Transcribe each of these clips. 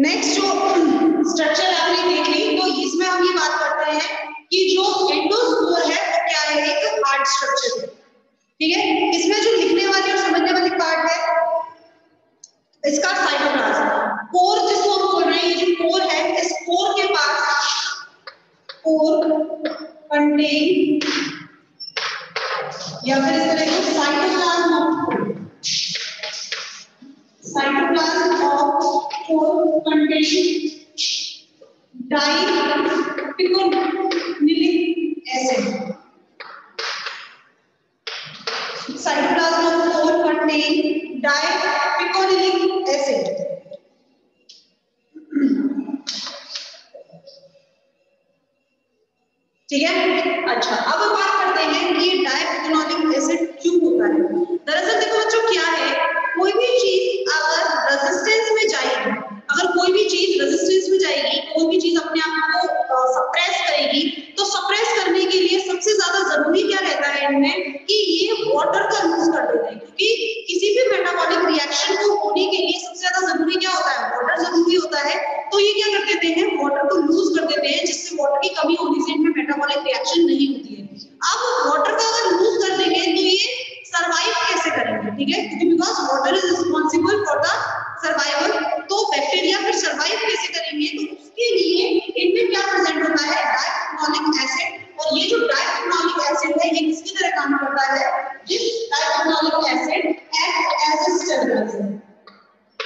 Next जो structure आपने देख ली तो इसमें हम ये बात करते हैं कि जो एंडोस्पोर है, वो क्या है? एक हार्ड स्ट्रक्चर है। ठीक है? इसमें जो लिखने वाली और समझने वाली पार्ट है, इसका साइटोप्लाज्म कोर जिसको हम बोल रहे हैं, ये जो कोर है, इस कोर के पास कोर कंटेन या फिर इस तरह के cytoplasm cytoplasm of core contain dipicolinic acid cytoplasm of core contain dipiconilic acid ठीक है अच्छा अब की कमी होने मेटाबॉलिक रिएक्शन नहीं होती है। अब वाटर का अगर लूज कर देंगे तो ये सरवाइव कैसे करेंगे, ठीक है? क्योंकि because water is responsible for the survival तो बैक्टीरिया फिर सर्वाइव कैसे करेंगे? तो उसके लिए इनमें क्या प्रेजेंट होता है? डाइफिनोलिक एसिड और ये जो डाइफिनोलिक एसिड है, ये किसकी तरह काम करता है? This diphenolic acid act as a stabiliser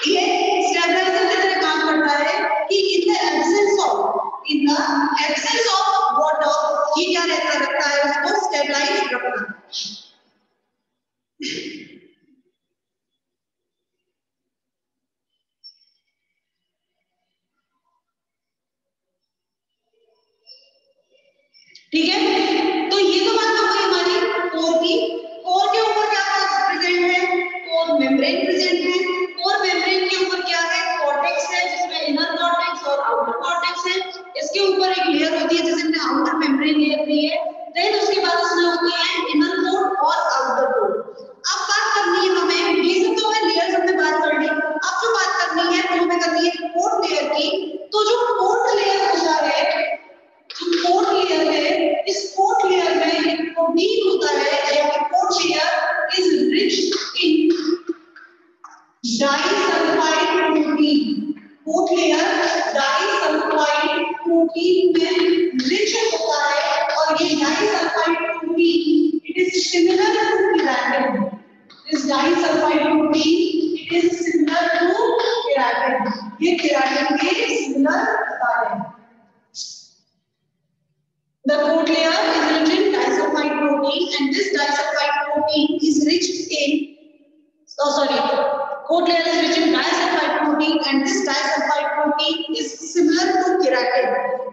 ये स्टेबलाइजर की तरह काम करता है कि in the absence of in the absence है। इसके ऊपर एक लेयर होती है जैसे हमने आउटर मेम्ब्रेन लेयर ली है। देन उसके बाद उसमें होती है इनर कोर और आउटर कोर अब बात करनी है हमें, ये सब तो है लेयर्स हमने बात कर ली। अब जो बात करनी है, वो हमें करनी है कोर लेयर की। तो जो कोर लेयर होता है, जो कोट लेयर है, इस कोट लेयर में प्रोटीन होता है या coat layer is rich in disulphide protein coat layer disulphide protein में रिच होता है और ये disulphide protein it is similar to keratin this disulphide protein it is similar to keratin ये केराटिन के सिमिलर होता है। The coat layer is rich in disulfide protein and this disulfide protein is rich in, oh sorry, coat is rich in disulfide protein and this disulfide protein is similar to keratin.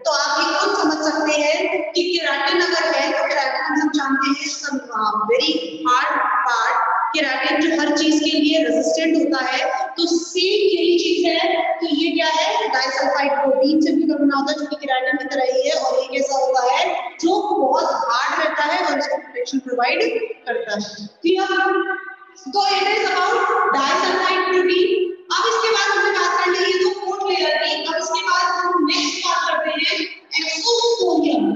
तो आप ये खुद समझ सकते हैं कि keratin अगर है तो केराटिन हम जानते हैं some very hard part keratin जो हर चीज़ के लिए रेजिस्टेंट होता है तो सेम यही चीज़ है तो ये क्या है? डाइसल्फाइड प्रोटीन से भी बना होता है, जो कि केराटिन की तरह ही है और ये कैसा होता है जो बहुत हार्ड रहता है और इसको प्रोटेक्शन प्रोवाइड करता है। क्लियर तो it is about disulphide protein अब इसके बाद हमने बात कर ली है तो कोट लेयर की। अब इसके बाद हम नेक्स्ट बात करते हैं एक्सोस्पोरियम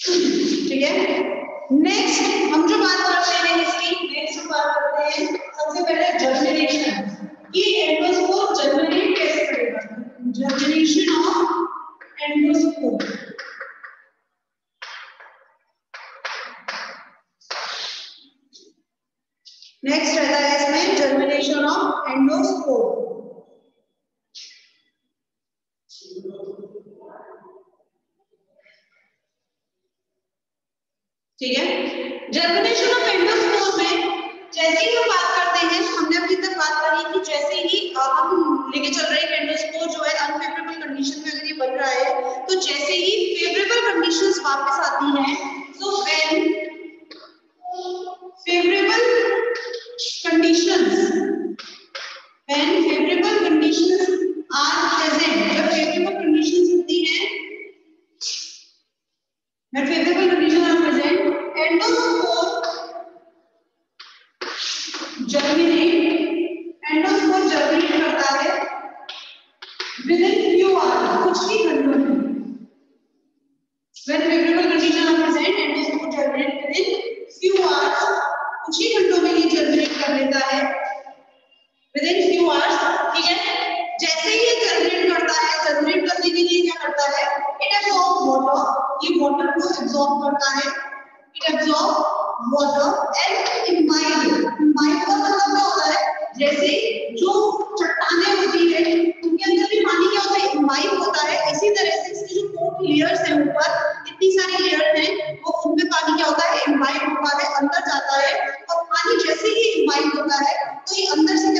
ठीक है? नेक्स्ट हम जो बात करते हैं इसकी नेक्स्ट बात करते हैं सबसे पहले जर्मिनेशन ये एंडोस्पोर जर्मिनेट कैसे करेगा? जर्मिनेशन ऑफ़ एंडोस्पोर नेक्स्ट रहता है इसमें जर्मिनेशन ऑफ़ एंडोस्पोर ठीक है? जर्मिनेशन ऑफ़ एंडोस्पोर में जैसे ही हम बात करते हैं, हमने अभी तक बात करी कि जैसे ही हम लेके चल रहे एंडोस्पोर जो है अनफेवरेबल कंडीशन में अगर ये बन रहा है तो जैसे ही फेवरेबल कंडीशंस वापस आती हैं so when favourable conditions when favourable conditions are present जब फेवरेबल कंडीशंस होती हैं when favorable conditions are present endospore germinate endospore germinate करता है within few hours कुछ ही घंटों में when favorable conditions are present endospore germinate within few hours कुछ ही घंटों में ये germinate कर लेता है few ठीक है जैसे ये जर्मिनेट करता है जर्मिनेट करने के लिए क्या करता है? इट एब्सॉर्ब वाटर ये वाटर को एब्सॉर्ब करता है। It absorb water and imbibe imbibe का मतलब क्या होता है? जैसे जो चट्टानें होती है, उनके अंदर भी पानी क्या होता है? इम्बाइब होता है। इसी तरह से इसकी जो कोट लेयर्स है ऊपर, इतनी सारी लेयर्स हैं, वो उनमें पानी क्या होता है? इम्बाइब होता है, अंदर जाता है। और पानी जैसे ही इम्बाइब होता है तो ये अंदर से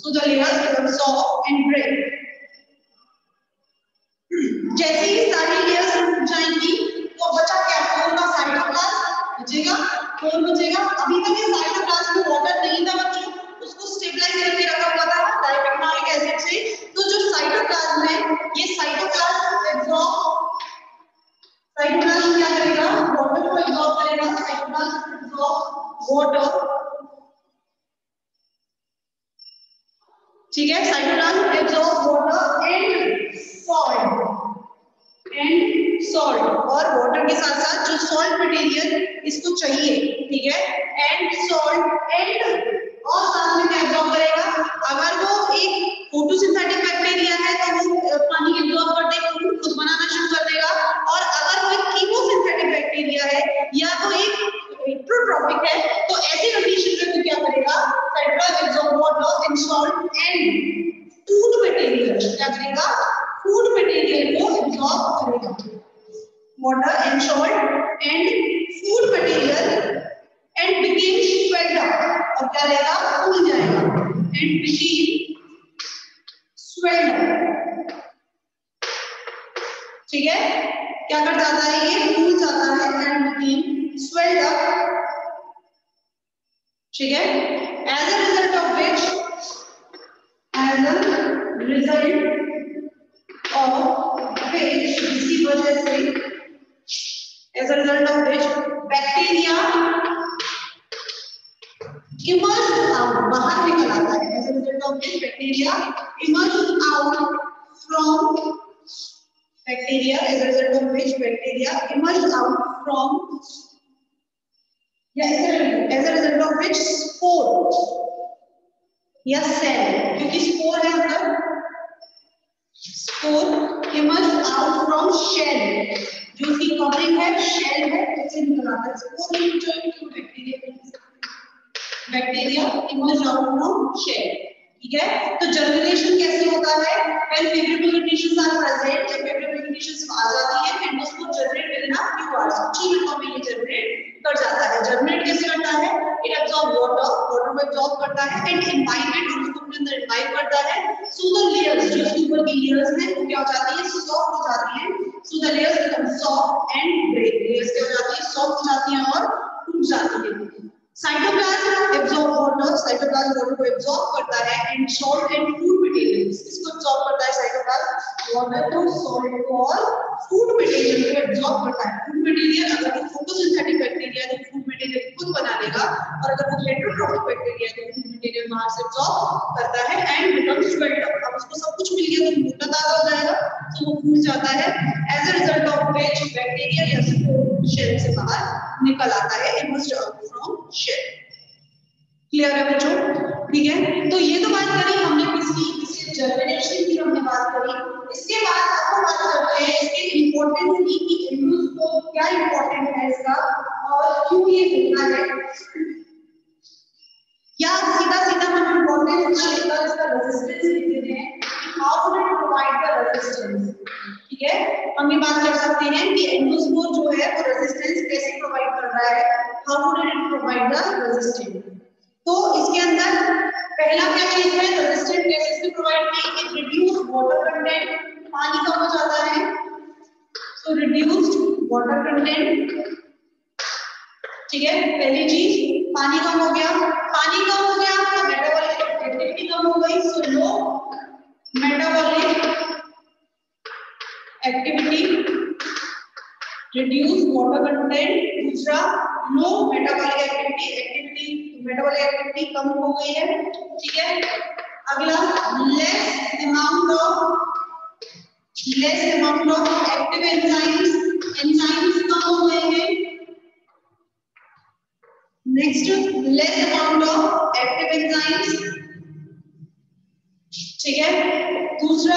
so the layers become soft and break जैसे ही सारी लेयर्स टूट जाएँगी तो बचा क्या कोर का साइटोप्लाज्म बचेगा कोर बचेगा। अभी तक ये साइटोप्लाज्म में वाटर नहीं था बच्चों। उसको स्टेबलाइज करके रखा हुआ था डाइपेक्नोलिक एसिड से। तो जो साइटोप्लाज्म है, ये साइटोप्लाज्म एब्जॉर्ब साइटोप्लाज्म क्या करेगा? वाटर को एब्जॉर्ब करेगा। साइटोप्लाज्म एब्जॉर्ब वाटर ठीक है? Cytoplasm absorb water and salt and salt और वाटर के साथ साथ जो सॉल्ट मटेरियल इसको चाहिए, ठीक है? एंड सॉल्ट एंड और साथ में क्या एब्जॉर्ब करेगा? अगर वो एक फोटोसिंथेटिक बैक्टीरिया है तो वो पानी एब्जॉर्ब कर देगा खुद बनाना ठीक है? क्या कर जाता है? ये फूल जाता है एंड बिकीम स्वेल्ड अप ठीक है? As a result of which as a result of which इसी वजह से as a result of which bacteria immerse होता बाहर निकल आता है. As a result of which bacteria bacteria as a result of which bacteria emerged out from yeah, as a, result of which spore या cell क्योंकि spore है अंदर spore emerged out from shell जो उसकी कवरिंग है shell है उससे निकल आता है स्पोर में जो बैक्टीरिया बैक्टीरिया इमर्ज आउट ठीक है तो जर्मिनेशन कैसे होता है when favourable conditions are present favourable आ जाती है endospore generate within few hours कुछ ही मिनटों में ये जनरेट कर जाता है। जर्मिनेट कैसे करता है? इट एब्जॉर्ब वाटर वाटर को एब्जॉर्ब करता है एंड इट और उसको अपने अंदर इम्बाइब करता है सो द लेयर्स जो ऊपर की लेयर्स हैं, वो क्या हो जाती है? सॉफ्ट हो जाती है। So the layers become soft and break layers क्या हो जाती है? सॉफ्ट हो जाती हैं और टूट जाती है। साइटोप्लाज्म एब्जॉर्ब वाटर को एब्जॉर्ब करता है and salt and food materials इसको एब्जॉर्ब करता है साइटोप्लाज्म को सॉल्ट को और फ़ूड मटेरियल को एब्जॉर्ब करता है। फ़ूड मटेरियल अगर वो फोटोसिंथेटिक बैक्टीरिया है तो फ़ूड मटेरियल खुद बना लेगा और अगर वो हेटेरोट्रॉफिक बैक्टीरिया है तो फ़ूड मटेरियल बाहर से एब्जॉर्ब करता है एंड बिकम्स स्वेल्ट अप अब उसको सब कुछ मिल गया तो मोटा ताज़ा हो जाएगा। तो वो फूल जाता है। As a result of which bacteria या स्पोर शेल से बाहर निकल आता है। शेल क्लियर है बच्चों? ठीक है? तो ये तो बात करी हमने किसकी इसके जर्मिनेशन की हमने बात करी। इसके बाद आपको बात करते हैं, इसके इंपॉर्टेंस की, कि एंडोस्कोप क्या इंपॉर्टेंट है इसका और क्यों ये होता है या सीधा सीधा हम इंपॉर्टेंस का लेकर इसका रेजिस्टेंस देते हैं how do provide the resistance ठीक है? हम ये बात कर सकते हैं कि एंडोस्पोर जो है वो रेजिस्टेंस कैसे प्रोवाइड कर रहा है how it provide the resistance तो इसके अंदर पहला क्या चीज़ है? रेजिस्टेंट गैसेस भी प्रोवाइड की इट रिड्यूस वाटर कंटेंट पानी कम हो जाता है। सो रिड्यूस्ड वाटर कंटेंट ठीक है? पहली चीज़, पानी कम हो गया। पानी कम हो गया तो मेटाबॉलिक एक्टिविटी कम हो गई। So low metabolic activity reduce water content दूसरा no metabolic activity activity metabolic activity कम हो गई है, ठीक है? अगला less amount of less amount of active enzymes enzymes कम हो गए हैं। Next less amount of active enzymes ठीक है? दूसरा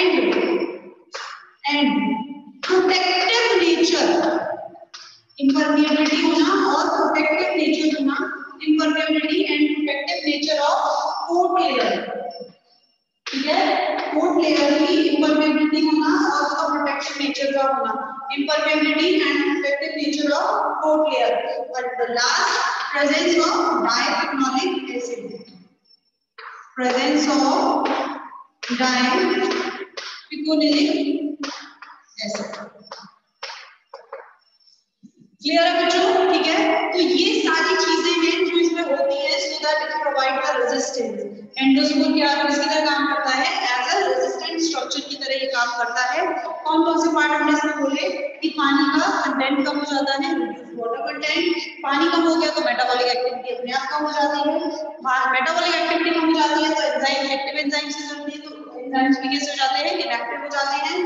and and protective nature impermeability होना और प्रोटेक्टिव नेचर होना and protective nature of coat layer ठीक है कोट लेयर की इम्परमिएबिलिटी होना और उसका प्रोटेक्शन नेचर का होना. Impermeability and protective nature of coat layer और the last presence of diphenolic acid presence of diphenolic acid clear है बच्चों? ठीक है? तो ये सारी चीज़ें हैं जो इसमें होती हैं so that it provide the resistance endospore क्या किसकी तरह काम करता है? एज अ रेजिस्टेंट स्ट्रक्चर की तरह ये काम करता है। कौन कौन से पार्ट हमने इसमें बोले? कि पानी का कंटेंट कम हो जाता है वाटर कंटेंट पानी कम हो गया तो मेटाबॉलिक एक्टिविटी अपने आप कम हो जाती है। मेटाबॉलिक एक्टिविटी कम हो जाती है तो एंजाइम एक्टिव एंजाइम्स की ज़रूरत है तो कैसे हो जाते हैं इनएक्टिव हो जाते हैं।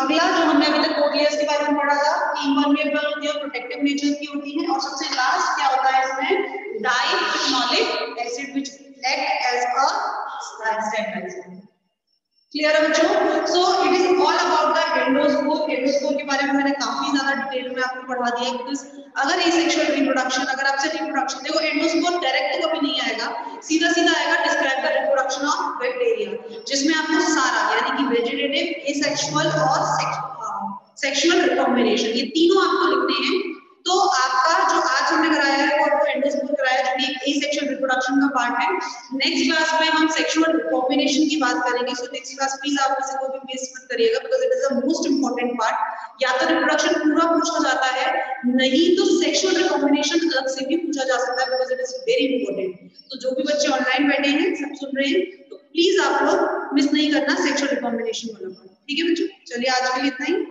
अगला जो हमने अभी तक कोटलियर्स के बारे में पढ़ा था कि इम्परमेबल होती है प्रोटेक्टिव नेचर की होती है। और सबसे लास्ट क्या होता है इसमें? Diphenolic acid which act as a stabiliser clear है बच्चों? So it is all about the endoscope endoscope के बारे में मैंने काफ़ी ज़्यादा डिटेल में आपको पढ़ा दिया बिकॉज़ अगर एसेक्सुअल रिप्रोडक्शन अगर आपसे रिप्रोडक्शन देखो एंडोस्कोप डायरेक्ट तो कभी नहीं आएगा। सीधा सीधा आएगा describe the reproduction of bacteria जिसमें आपको सारा, यानी कि वेजिटेटिव एसेक्सुअल और सेक्सुअल रिकॉम्बिनेशन ये तीनों आपको लिखने हैं। तो आपका जो आज हमने कराया है, वो आपको एंडोस्कोप कराया जो कि एक एसेक्सुअल रिप्रोडक्शन का पार्ट है। नेक्स्ट क्लास में हम सेक्सुअल रिकॉम्बिनेशन की बात करेंगे। सो नेक्स्ट क्लास प्लीज़ आप इसे को भी मिस मत करिएगा because it is the most important part या तो रिप्रोडक्शन पूरा पूछा जाता है, नहीं तो सेक्सुअल रिकॉम्बिनेशन अलग से भी पूछा जा सकता है because it is very important तो जो भी बच्चे ऑनलाइन बैठे हैं, सब सुन रहे हैं तो प्लीज़ आप लोग मिस नहीं करना सेक्सुअल रिकॉम्बिनेशन वाला पार्ट ठीक है बच्चों? चलिए आज के लिए इतना ही।